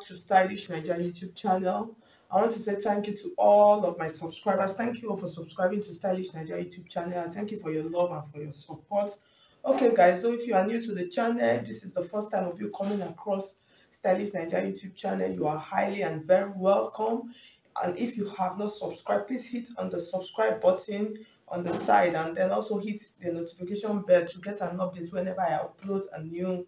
to Stylish Naija YouTube channel. I want to say thank you to all of my subscribers. Thank you all for subscribing to Stylish Naija YouTube channel. Thank you for your love and for your support. Okay, guys, so if you are new to the channel, this is the first time of you coming across Stylish Naija YouTube channel, you are highly and very welcome. And if you have not subscribed, please hit on the subscribe button on the side and then also hit the notification bell to get an update whenever I upload a new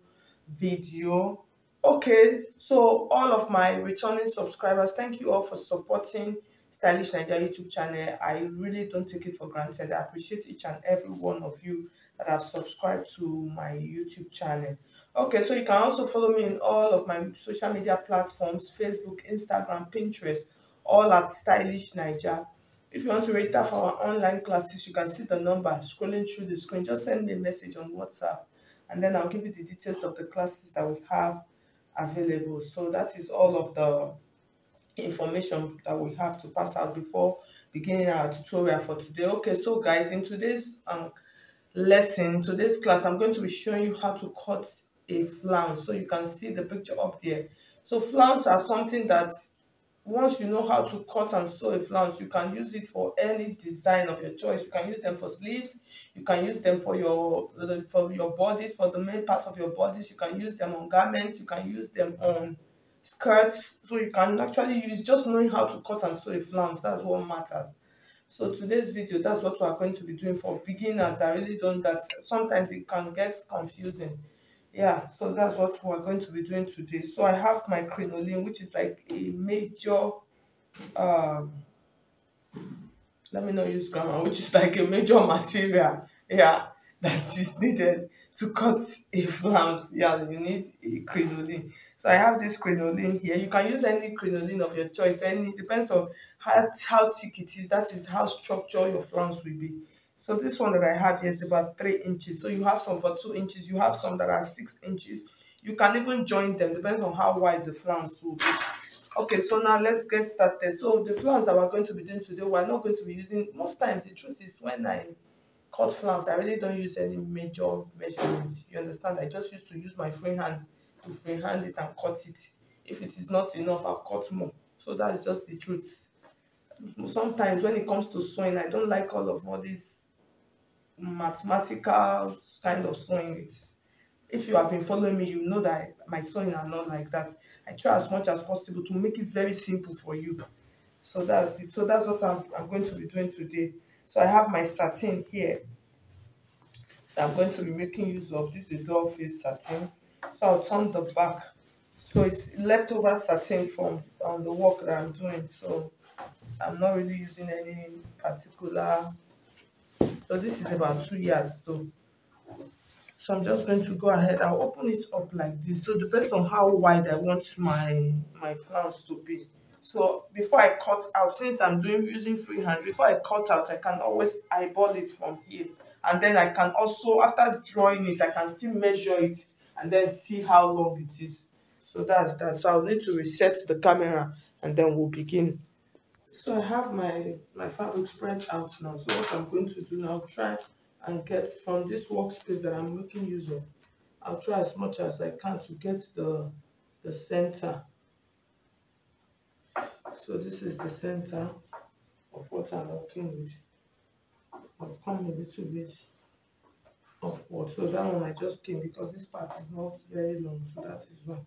video okay so all of my returning subscribers thank you all for supporting stylish naija youtube channel. I really don't take it for granted. I appreciate each and every one of you that have subscribed to my youtube channel. Okay so you can also follow me in all of my social media platforms facebook instagram pinterest all at stylish naija. If you want to register for our online classes you can see the number. Scrolling through the screen just send me a message on whatsapp and then I'll give you the details of the classes that we have available. So that is all of the information that we have to pass out before beginning our tutorial for today. Okay, so guys, in today's um, lesson, today's class, I'm going to be showing you how to cut a flounce. So you can see the picture up there. So flounce are something that once you know how to cut and sew a flounce, you can use it for any design of your choice. You can use them for sleeves, you can use them for your for your bodies, for the main parts of your bodies. You can use them on garments, you can use them on skirts. So you can actually use just knowing how to cut and sew a flounce. That's what matters. So today's video, that's what we are going to be doing for beginners that really don't that sometimes it can get confusing yeah so that's what we're going to be doing today. So i have my crinoline which is like a major um let me not use grammar which is like a major material yeah that is needed to cut a flounce yeah you need a crinoline. So i have this crinoline here. You can use any crinoline of your choice any depends on how, how thick it is. That is how structured your flounce will be so this one that I have here is about three inches. So you have some for two inches, you have some that are six inches. You can even join them, depends on how wide the flounce will be. Okay, so now let's get started. So the flounce that we're going to be doing today, we're not going to be using, most times the truth is when I cut flounce, I really don't use any major measurements. You understand? I just used to use my free hand to free hand it and cut it. If it is not enough, I'll cut more. So that's just the truth. Sometimes when it comes to sewing, I don't like all of all these mathematical kind of sewing. It's if you have been following me, you know that my sewing are not like that. I try as much as possible to make it very simple for you. So that's it. So that's what I'm, I'm going to be doing today. So I have my satin here I'm going to be making use of. This is doll face satin. So I'll turn the back. So it's leftover satin from um, the work that I'm doing. So I'm not really using any particular so this is about two yards though. So i'm just going to go ahead i'll open it up like this. So depends on how wide i want my my flounce to be. So before i cut out since i'm doing using freehand before i cut out i can always eyeball it from here. And then i can also after drawing it i can still measure it and then see how long it is. So that's that. So i'll need to reset the camera and then we'll begin so I have my, my fabric spread out now. So what I'm going to do now, try and get from this workspace that I'm making use of, I'll try as much as I can to get the, the center. So this is the center of what I'm working with. I'll come a little bit upward. So that one I just came because this part is not very long. So that is one.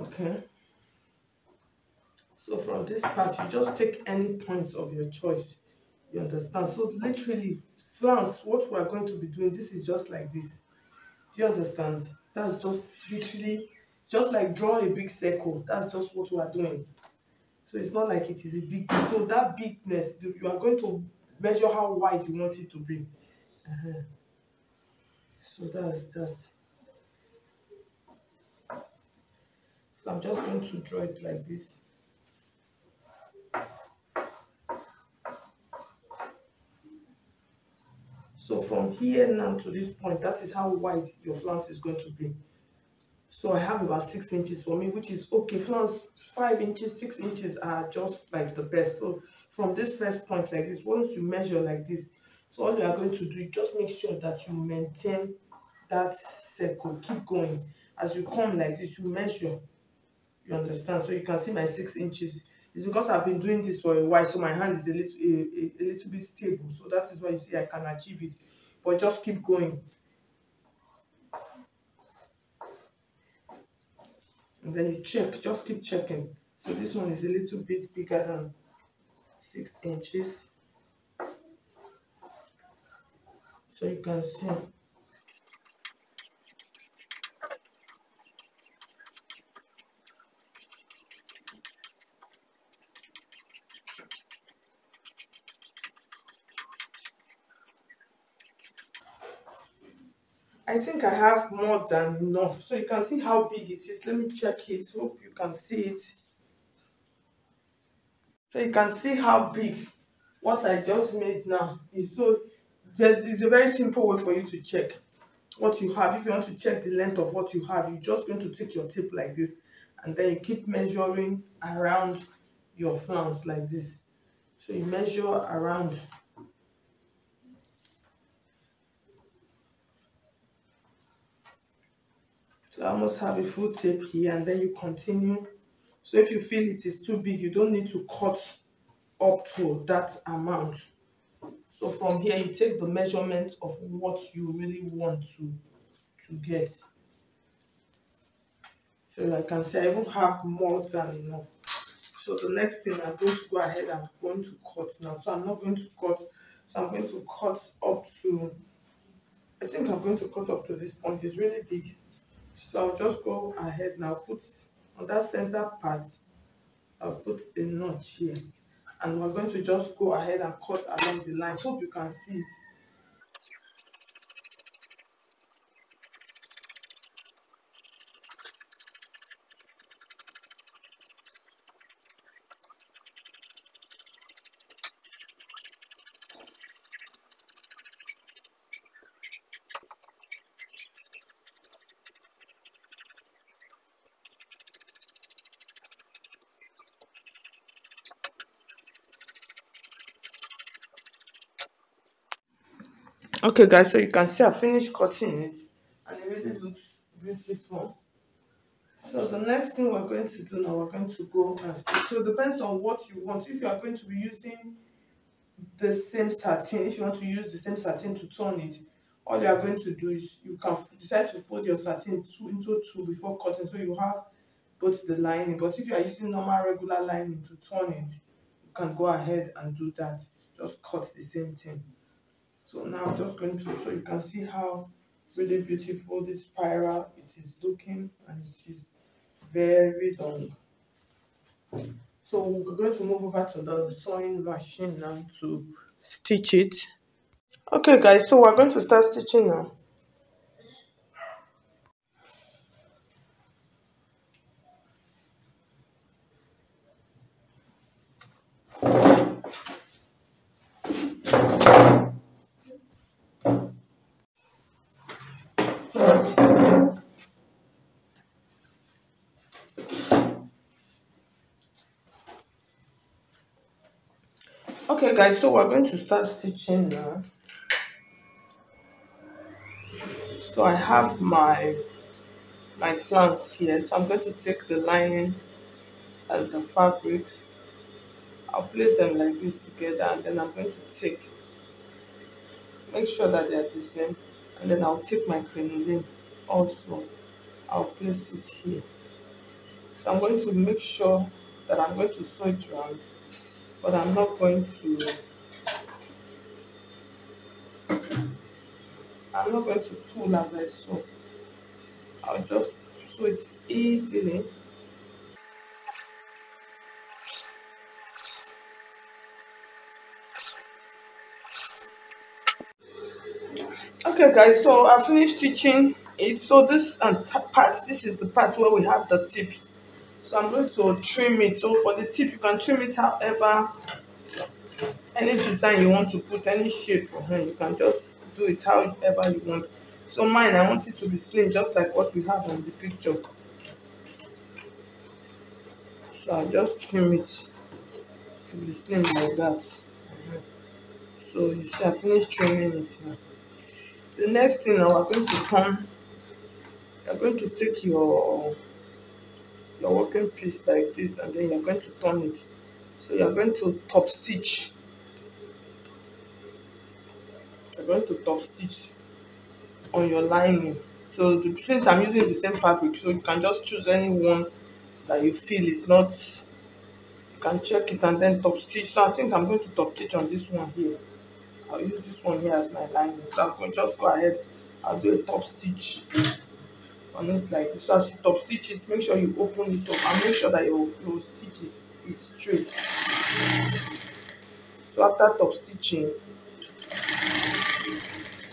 Okay. So from this part, you just take any point of your choice. You understand? So literally, plans, what we are going to be doing, this is just like this. Do you understand? That's just literally, just like draw a big circle. That's just what we are doing. So it's not like it is a big So that bigness, you are going to measure how wide you want it to be. Uh -huh. So that's that. So I'm just going to draw it like this. So from here now to this point, that is how wide your flounce is going to be. So I have about six inches for me, which is okay. Flounce five inches, six inches are just like the best. So from this first point like this, once you measure like this, so all you are going to do, just make sure that you maintain that circle. Keep going. As you come like this, you measure. you understand so you can see my six inches it's because i've been doing this for a while so my hand is a little a, a, a little bit stable. So that is why you see i can achieve it. But just keep going. And then you check just keep checking. So this one is a little bit bigger than six inches. So you can see I think I have more than enough. So you can see how big it is. Let me check it. Hope you can see it. So you can see how big what I just made now is. So there's is a very simple way for you to check what you have. If you want to check the length of what you have, you're just going to take your tape like this and then you keep measuring around your flounce like this. So you measure around So I almost have a full tape here and then you continue. So if you feel it is too big, you don't need to cut up to that amount. So from here, you take the measurement of what you really want to, to get. So I can say I even have more than enough. So the next thing I'm going to go ahead, I'm going to cut now. So I'm not going to cut, so I'm going to cut up to, I think I'm going to cut up to this point. It's really big so I'll just go ahead now put on that center part. I'll put a notch here. And we're going to just go ahead and cut along the line. Hope you can see it okay guys so you can see i finished cutting it and it really looks beautiful. So the next thing we're going to do now we're going to go and so it depends on what you want. If you are going to be using the same satin if you want to use the same satin to turn it all you are going to do is you can decide to fold your satin two into two before cutting so you have both the lining. But if you are using normal regular lining to turn it you can go ahead and do that. Just cut the same thing so now I'm just going to so you can see how really beautiful this spiral it is looking and it is very long. So we're going to move over to the sewing machine now to stitch it. Okay guys so we're going to start stitching now okay guys so we're going to start stitching now. So i have my my flounce here. So i'm going to take the lining and the fabrics. I'll place them like this together and then i'm going to take make sure that they are the same. And then i'll take my crinoline also. I'll place it here. So i'm going to make sure that i'm going to sew it round but I'm not going to I'm not going to pull as I sew. I'll just sew it easily. Okay guys, so I finished stitching it. So this and part, this is the part where we have the tips so i'm going to trim it. So for the tip you can trim it however. Any design you want to put any shape uh-huh, you can just do it however you want. So mine i want it to be slim just like what we have on the picture. So i just trim it to be slim like that. So you see i finished trimming it the next thing now we're going to come you're going to take your your working piece like this and then you're going to turn it. So you're going to top stitch. You're going to top stitch on your lining. So the, since i'm using the same fabric so you can just choose any one that you feel is not you can check it and then top stitch. So i think i'm going to top stitch on this one here. I'll use this one here as my lining. So i'm going to just go ahead i'll do a top stitch on it like this so as top stitch it make sure you open it up and make sure that your your stitch is, is straight. So after top stitching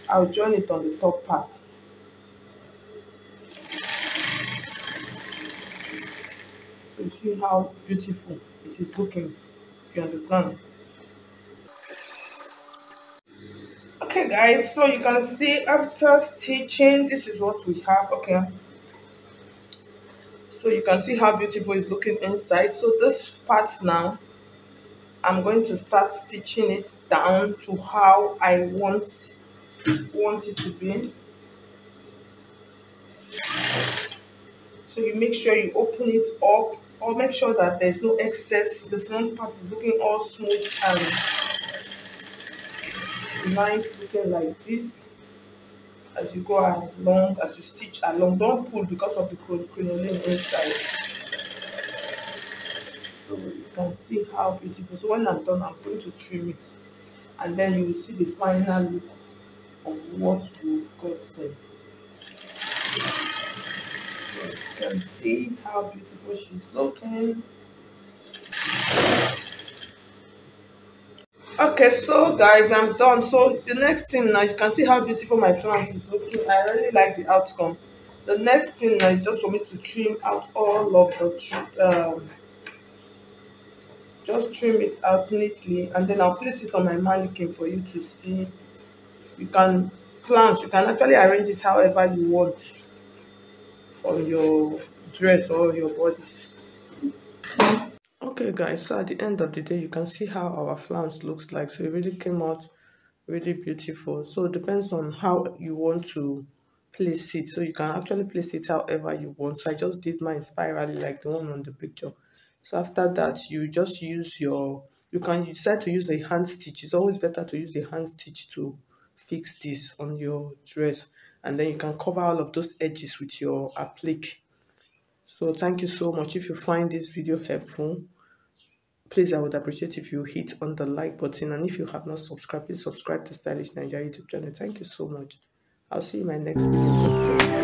i'll join it on the top part. So you see how beautiful it is looking you understand okay guys so you can see after stitching this is what we have okay. So you can see how beautiful it's looking inside. So this part now i'm going to start stitching it down to how i want want it to be. So you make sure you open it up or make sure that there's no excess the front part is looking all smooth and nice looking like this as you go along as you stitch along don't pull because of the crinoline inside. So you can see how beautiful. So when i'm done i'm going to trim it. And then you will see the final look of what we've got there. So you can see how beautiful she's looking okay so guys i'm done. So the next thing now you can see how beautiful my flounce is looking. I really like the outcome. The next thing now is just for me to trim out all of the um, just trim it out neatly and then i'll place it on my mannequin for you to see. You can flounce you can actually arrange it however you want on your dress or your okay guys so at the end of the day you can see how our flounce looks like. So it really came out really beautiful. So it depends on how you want to place it. So you can actually place it however you want. So i just did mine spirally like the one on the picture. So after that you just use your you can decide to use a hand stitch. It's always better to use a hand stitch to fix this on your dress. And then you can cover all of those edges with your applique so thank you so much. If you find this video helpful please i would appreciate if you hit on the like button and if you have not subscribed please subscribe to stylish naija youtube channel. Thank you so much. I'll see you in my next video